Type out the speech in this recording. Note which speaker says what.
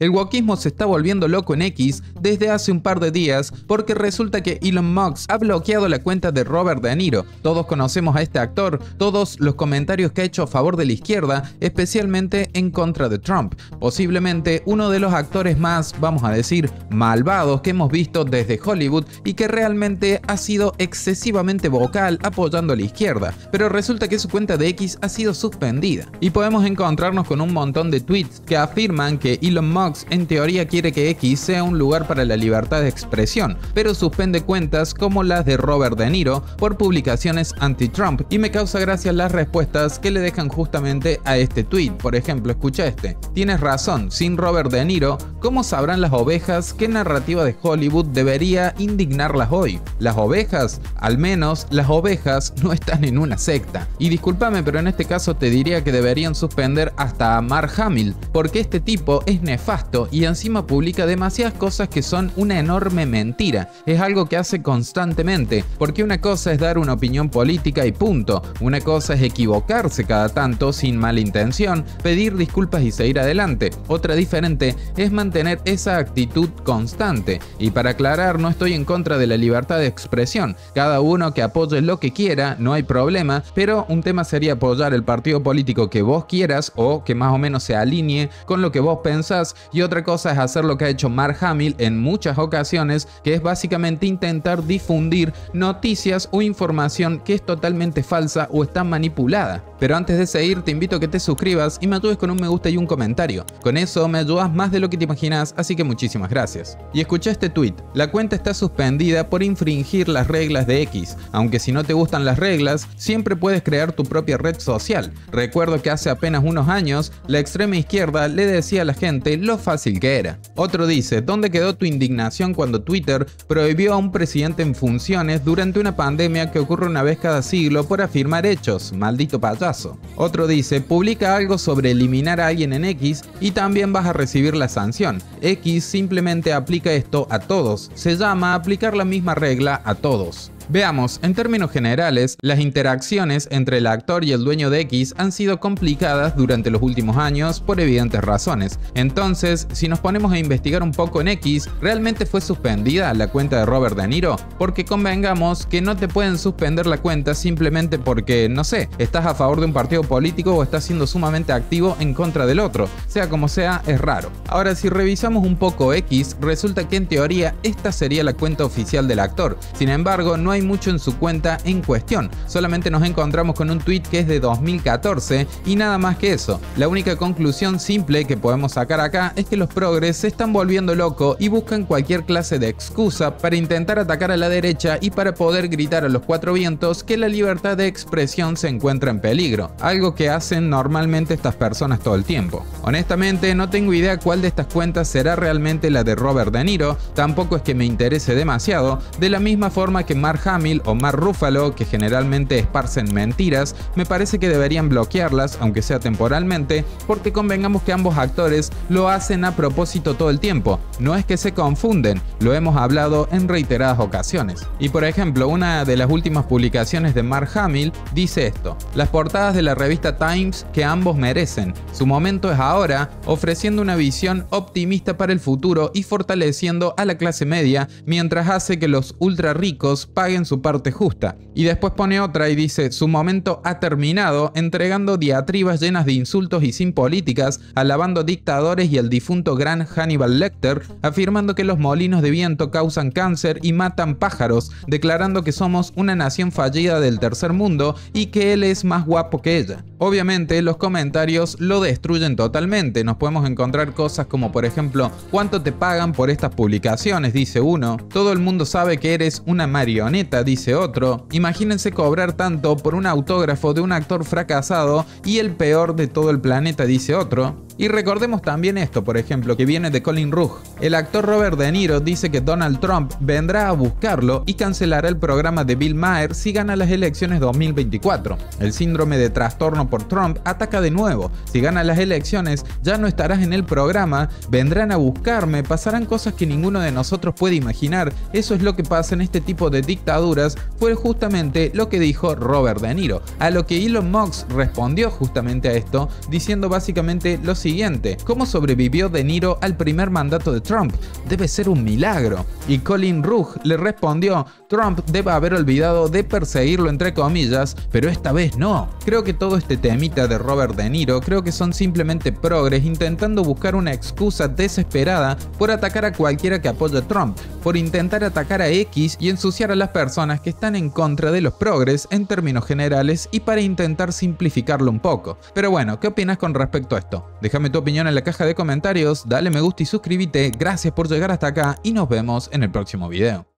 Speaker 1: El wokismo se está volviendo loco en X desde hace un par de días porque resulta que Elon Musk ha bloqueado la cuenta de Robert De Niro. Todos conocemos a este actor, todos los comentarios que ha hecho a favor de la izquierda, especialmente en contra de Trump. Posiblemente uno de los actores más, vamos a decir, malvados que hemos visto desde Hollywood y que realmente ha sido excesivamente vocal apoyando a la izquierda. Pero resulta que su cuenta de X ha sido suspendida. Y podemos encontrarnos con un montón de tweets que afirman que Elon Musk en teoría quiere que X sea un lugar para la libertad de expresión, pero suspende cuentas como las de Robert De Niro por publicaciones anti-Trump y me causa gracia las respuestas que le dejan justamente a este tweet. Por ejemplo, escucha este. Tienes razón, sin Robert De Niro, ¿cómo sabrán las ovejas qué narrativa de Hollywood debería indignarlas hoy? Las ovejas, al menos las ovejas no están en una secta. Y discúlpame, pero en este caso te diría que deberían suspender hasta a Mark Hamill, porque este tipo es nefasto y encima publica demasiadas cosas que son una enorme mentira. Es algo que hace constantemente, porque una cosa es dar una opinión política y punto. Una cosa es equivocarse cada tanto sin mala intención, pedir disculpas y seguir adelante. Otra diferente es mantener esa actitud constante. Y para aclarar, no estoy en contra de la libertad de expresión. Cada uno que apoye lo que quiera, no hay problema, pero un tema sería apoyar el partido político que vos quieras o que más o menos se alinee con lo que vos pensás y otra cosa es hacer lo que ha hecho Mark Hamill en muchas ocasiones, que es básicamente intentar difundir noticias o información que es totalmente falsa o está manipulada. Pero antes de seguir, te invito a que te suscribas y me ayudes con un me gusta y un comentario. Con eso me ayudas más de lo que te imaginas, así que muchísimas gracias. Y escucha este tweet. La cuenta está suspendida por infringir las reglas de X. Aunque si no te gustan las reglas, siempre puedes crear tu propia red social. Recuerdo que hace apenas unos años, la extrema izquierda le decía a la gente lo fácil que era. Otro dice, ¿dónde quedó tu indignación cuando Twitter prohibió a un presidente en funciones durante una pandemia que ocurre una vez cada siglo por afirmar hechos? Maldito payaso. Otro dice, publica algo sobre eliminar a alguien en X y también vas a recibir la sanción. X simplemente aplica esto a todos. Se llama aplicar la misma regla a todos. Veamos, en términos generales, las interacciones entre el actor y el dueño de X han sido complicadas durante los últimos años por evidentes razones. Entonces, si nos ponemos a investigar un poco en X, ¿realmente fue suspendida la cuenta de Robert De Niro? Porque convengamos que no te pueden suspender la cuenta simplemente porque, no sé, estás a favor de un partido político o estás siendo sumamente activo en contra del otro. Sea como sea, es raro. Ahora, si revisamos un poco X, resulta que en teoría esta sería la cuenta oficial del actor. Sin embargo, no hay mucho en su cuenta en cuestión. Solamente nos encontramos con un tweet que es de 2014 y nada más que eso. La única conclusión simple que podemos sacar acá es que los progres se están volviendo loco y buscan cualquier clase de excusa para intentar atacar a la derecha y para poder gritar a los cuatro vientos que la libertad de expresión se encuentra en peligro, algo que hacen normalmente estas personas todo el tiempo. Honestamente no tengo idea cuál de estas cuentas será realmente la de Robert De Niro, tampoco es que me interese demasiado, de la misma forma que Mark Hamill o Mark Ruffalo, que generalmente esparcen mentiras, me parece que deberían bloquearlas, aunque sea temporalmente, porque convengamos que ambos actores lo hacen a propósito todo el tiempo. No es que se confunden, lo hemos hablado en reiteradas ocasiones. Y por ejemplo, una de las últimas publicaciones de Mark Hamill dice esto: las portadas de la revista Times que ambos merecen. Su momento es ahora, ofreciendo una visión optimista para el futuro y fortaleciendo a la clase media, mientras hace que los ultra ricos paguen su parte justa. Y después pone otra y dice, su momento ha terminado, entregando diatribas llenas de insultos y sin políticas, alabando dictadores y el difunto gran Hannibal Lecter, afirmando que los molinos de viento causan cáncer y matan pájaros, declarando que somos una nación fallida del tercer mundo y que él es más guapo que ella. Obviamente los comentarios lo destruyen totalmente, nos podemos encontrar cosas como por ejemplo, ¿cuánto te pagan por estas publicaciones? dice uno, todo el mundo sabe que eres una marioneta dice otro. Imagínense cobrar tanto por un autógrafo de un actor fracasado y el peor de todo el planeta, dice otro. Y recordemos también esto, por ejemplo, que viene de Colin Rugg. El actor Robert De Niro dice que Donald Trump vendrá a buscarlo y cancelará el programa de Bill Maher si gana las elecciones 2024. El síndrome de trastorno por Trump ataca de nuevo. Si gana las elecciones, ya no estarás en el programa, vendrán a buscarme, pasarán cosas que ninguno de nosotros puede imaginar. Eso es lo que pasa en este tipo de dictaduras, fue justamente lo que dijo Robert De Niro. A lo que Elon Musk respondió justamente a esto, diciendo básicamente lo siguiente: ¿Cómo sobrevivió De Niro al primer mandato de Trump? Debe ser un milagro. Y Colin Rugg le respondió: Trump debe haber olvidado de perseguirlo entre comillas, pero esta vez no. Creo que todo este temita de Robert De Niro, creo que son simplemente progres intentando buscar una excusa desesperada por atacar a cualquiera que apoye a Trump, por intentar atacar a X y ensuciar a las personas que están en contra de los progres en términos generales y para intentar simplificarlo un poco. Pero bueno, ¿qué opinas con respecto a esto? Déjame tu opinión en la caja de comentarios, dale me gusta y suscríbete, gracias por llegar hasta acá y nos vemos en el próximo video.